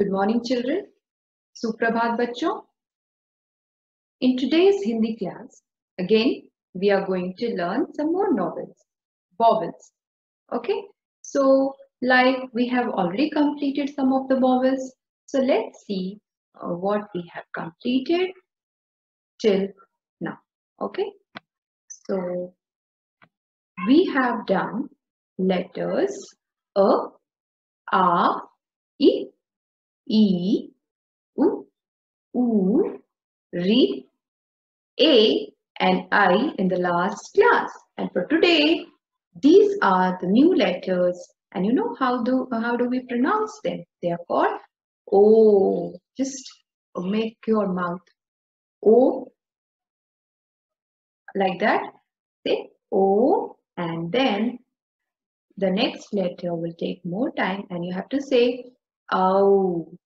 Good morning, children. Suprabhat bachcho. In today's Hindi class, again, we are going to learn some more novels, vowels. Okay, so like we have already completed some of the vowels. So let's see uh, what we have completed till now. Okay, so we have done letters a, a, i, e, u, u, re, a, and I in the last class. And for today, these are the new letters. And you know how do how do we pronounce them? They are called O. Just make your mouth O like that. Say O, and then the next letter will take more time, and you have to say O.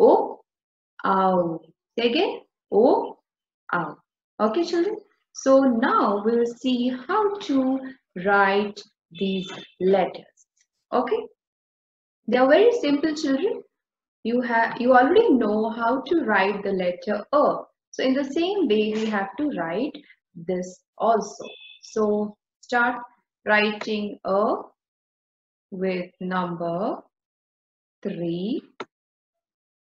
O, ow. Say again. O, ow. Okay, children. So now we'll see how to write these letters. Okay. They are very simple children. You have you already know how to write the letter A. So in the same way we have to write this also. So start writing A with number 3,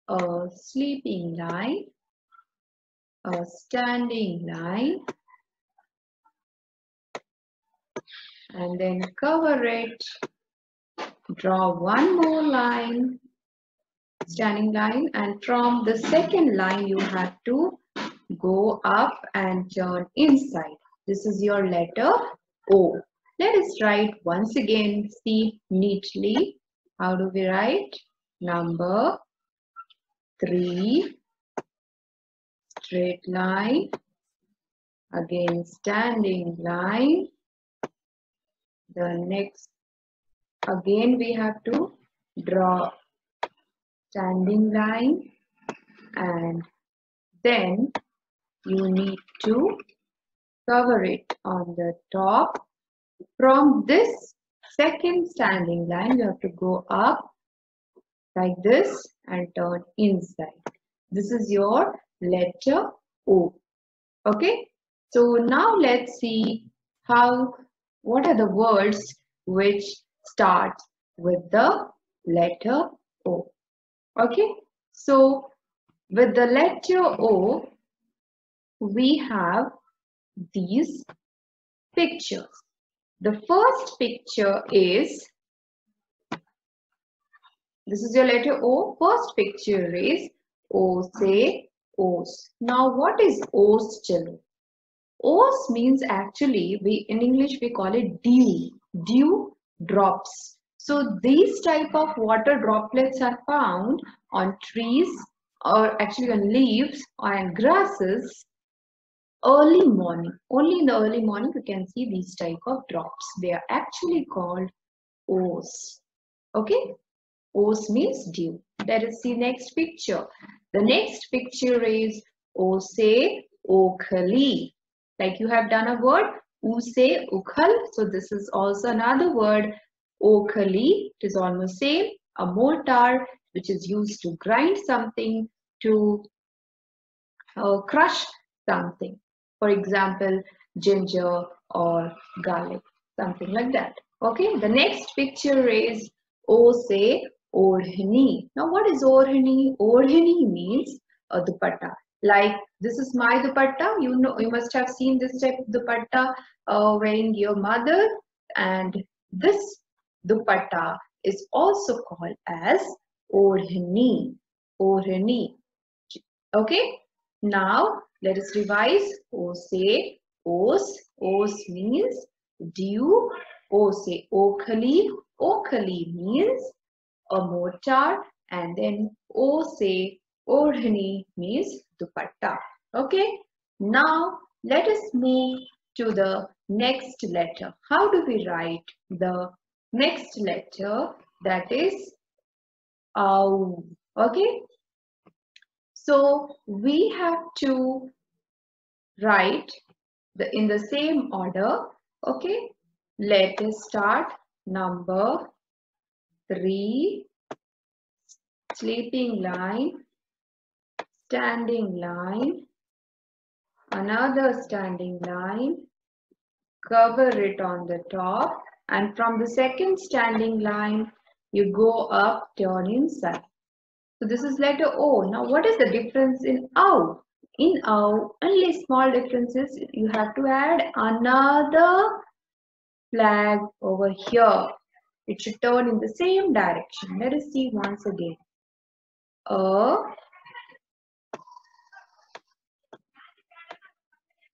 a sleeping line, a standing line, and then cover it. Draw one more line. Standing line. And from the second line you have to go up and turn inside. This is your letter O. Let us write once again. See neatly. How do we write? Number 3 straight line. Again standing line. The next again we have to draw standing line. And then you need to cover it on the top. From this second standing line you have to go up like this and turn inside this is your letter O okay so now let's see how what are the words which start with the letter O. Okay, so with the letter O, we have these pictures. The first picture is, this is your letter O. First picture is O say O's. Now what is O's children? O's means actually, we in English we call it dew, dew drops. So these type of water droplets are found on trees or actually on leaves and grasses early morning. Only in the early morning you can see these type of drops. They are actually called O's. Okay? O's means dew. Let us see next picture. The next picture is Ose Okhali like you have done a word use ukhal. So this is also another word. Okhali it is almost same. A mortar which is used to grind something to uh, crush something. For example ginger or garlic something like that. Okay the next picture is o say orhini. Now what is orhini? Orhini means a dupatta. Like this is my dupatta. You know you must have seen this type of dupatta uh, wearing your mother and this dupatta is also called as orhni orhni okay? Now let us revise. O say os. Os means dew. O say okhali. Okhali means a mortar and then o say Orhani means dupatta. Okay. Now let us move to the next letter. How do we write the next letter that is Au. Okay. So we have to write the in the same order. Okay. Let us start number three sleeping line, standing line, another standing line, cover it on the top and from the second standing line you go up turn inside. So this is letter O. Now what is the difference in OW? In OW only small differences you have to add another flag over here. It should turn in the same direction. Let us see once again. A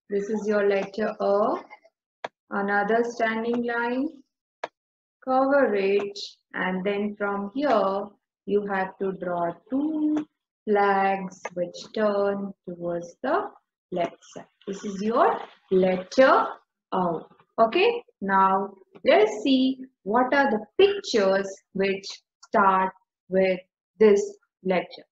This is your letter A. Another standing line. Cover it and then from here you have to draw two flags which turn towards the left side. This is your letter O. Okay, now let's see what are the pictures which start with this letter.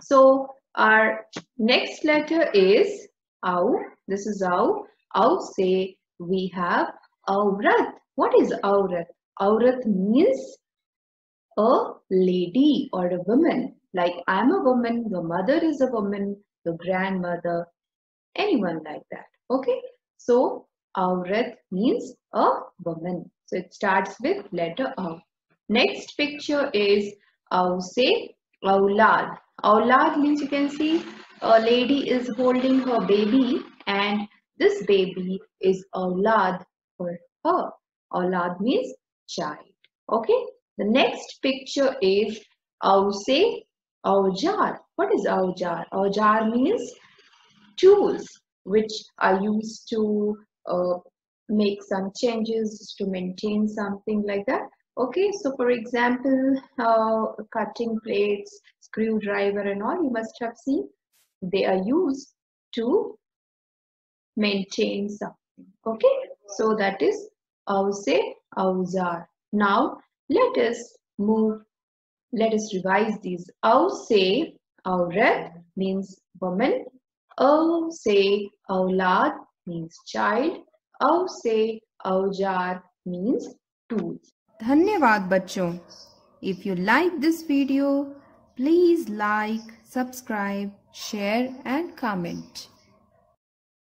So our next letter is Au. This is Au. Au say we have Aurat. What is Aurat? Aurat means a lady or a woman. Like I'm a woman, your mother is a woman, your grandmother, anyone like that. Okay. So Aurat means a woman. So it starts with letter A. Next picture is Ause Aulad. Aulad means you can see a lady is holding her baby and this baby is Aulad for her. Aulad means child. Okay. The next picture is Ause Aujar. What is Aujar? Aujar means tools which are used to uh, make some changes to maintain something like that. Okay so for example uh, cutting plates screwdriver and all you must have seen they are used to maintain something. Okay so that is say auzar now let us move let us revise these. Say aurat means woman. Say aulad means child. औ से औज़ार means to धन्यवाद बच्चों। If you like this video please like subscribe share and comment